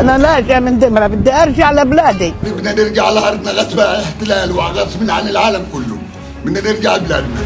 أنا لاجئ من دمره بدي أرجع لبلادي. بدنا نرجع لأرضنا غصب عن الاحتلال وغصب عن العالم كله. بدنا نرجع لبلادنا